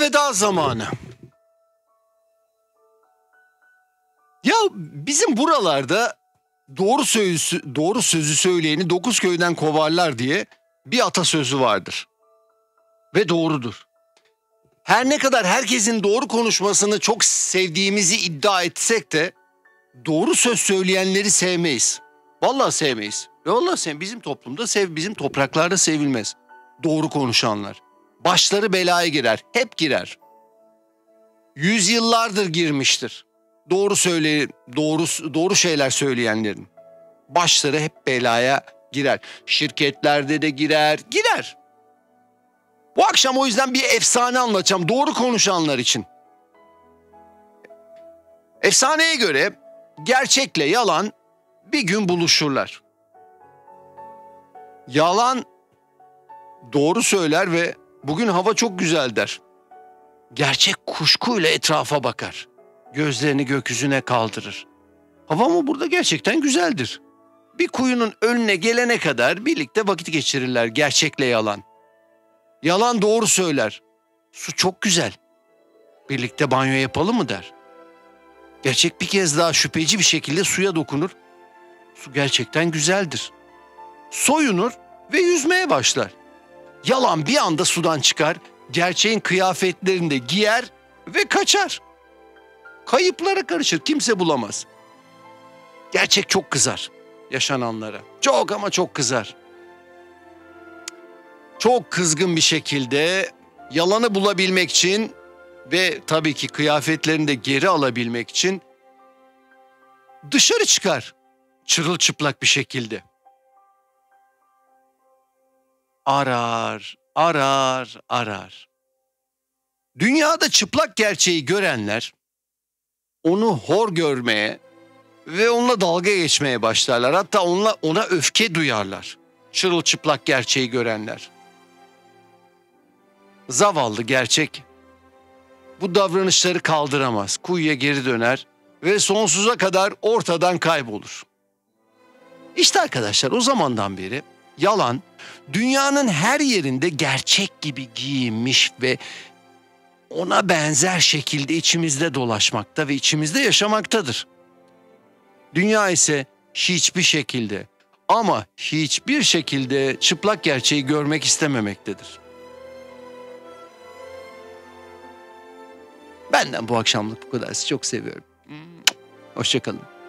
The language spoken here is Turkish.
elveda zamanı. Ya bizim buralarda doğru sözü, doğru sözü söyleyeni dokuz köyden kovarlar diye bir atasözü vardır. Ve doğrudur. Her ne kadar herkesin doğru konuşmasını çok sevdiğimizi iddia etsek de doğru söz söyleyenleri sevmeyiz. Vallahi sevmeyiz. Ve vallahi sev bizim toplumda sev bizim topraklarda sevilmez. Doğru konuşanlar. Başları belaya girer. Hep girer. Yüzyıllardır girmiştir. Doğru söyle doğru doğru şeyler söyleyenlerin başları hep belaya girer. Şirketlerde de girer, girer. Bu akşam o yüzden bir efsane anlatacağım doğru konuşanlar için. Efsaneye göre gerçekle yalan bir gün buluşurlar. Yalan doğru söyler ve bugün hava çok güzel der. Gerçek kuşkuyla etrafa bakar. Gözlerini gökyüzüne kaldırır. Hava mı burada gerçekten güzeldir. Bir kuyunun önüne gelene kadar birlikte vakit geçirirler gerçekle yalan. Yalan doğru söyler. Su çok güzel. Birlikte banyo yapalım mı der. Gerçek bir kez daha şüpheci bir şekilde suya dokunur. Su gerçekten güzeldir. Soyunur ve yüzmeye başlar. Yalan bir anda sudan çıkar, gerçeğin kıyafetlerini de giyer ve kaçar. Kayıplara karışır, kimse bulamaz. Gerçek çok kızar yaşananlara. Çok ama çok kızar. Çok kızgın bir şekilde yalanı bulabilmek için ve tabii ki kıyafetlerini de geri alabilmek için dışarı çıkar çırılçıplak bir şekilde. Arar, arar, arar. Dünyada çıplak gerçeği görenler onu hor görmeye ve onunla dalga geçmeye başlarlar. Hatta onunla ona öfke duyarlar. Çırılçıplak gerçeği görenler. Zavallı gerçek bu davranışları kaldıramaz. Kuyuya geri döner ve sonsuza kadar ortadan kaybolur. İşte arkadaşlar o zamandan beri yalan dünyanın her yerinde gerçek gibi giyinmiş ve ona benzer şekilde içimizde dolaşmakta ve içimizde yaşamaktadır. Dünya ise hiçbir şekilde ama hiçbir şekilde çıplak gerçeği görmek istememektedir. Benden bu akşamlık bu kadar. Sizi çok seviyorum. Hoşçakalın.